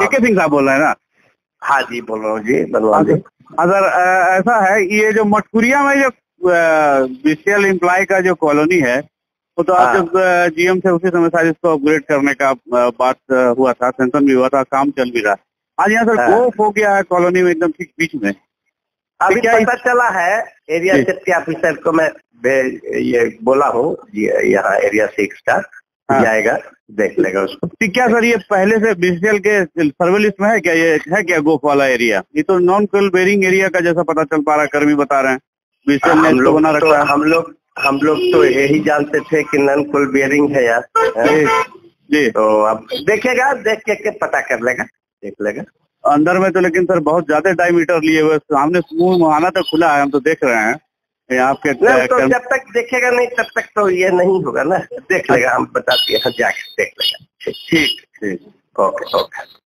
के के सिंह साहब बोल रहे हैं ना हाँ जी बोल रहा हूँ जी हाँ जी सर हाँ, सर, ऐसा है ये जो मटकुरिया में जो बीसीएल एम्प्लॉय का जो कॉलोनी है वो तो आज हाँ। जब जीएम से उसी समय शायद इसको अपग्रेड करने का बात हुआ था सेंसन भी हुआ था काम चल भी रहा है आज यहाँ सर हाँ। गोफ हो गया है कॉलोनी में एकदम ठीक बीच में अभी क्या पता चला है एरिया। सेफ्टी ऑफिसर को मैं ये बोला हूँ यहाँ एरिया सिक्स का हाँ। जाएगा देख लेगा उसको। तो क्या सर ये पहले से बीसीएल के सर्वे लिस्ट में है क्या? ये है क्या गोफ वाला एरिया ये तो नॉन कोल बेरिंग एरिया का जैसा पता चल पा रहा है कर्मी बता रहे हैं। बीसीएल ने हम लोग बना तो रखा है। हम लोग हम लोग तो यही जानते थे कि नन कुल बियरिंग है यार। जी, जी। तो अब देखेगा देख के, के पता कर लेगा देख लेगा। अंदर में तो लेकिन सर बहुत ज़्यादा डायमीटर लिए हुए सामने मुँह मुहाना तो खुला है हम तो देख रहे हैं। आपके तो जब तक देखेगा नहीं तब तक तो ये नहीं होगा ना। देख लेगा हम बताते हैं जाके देख लेगा। ठीक ठीक ओके ओके।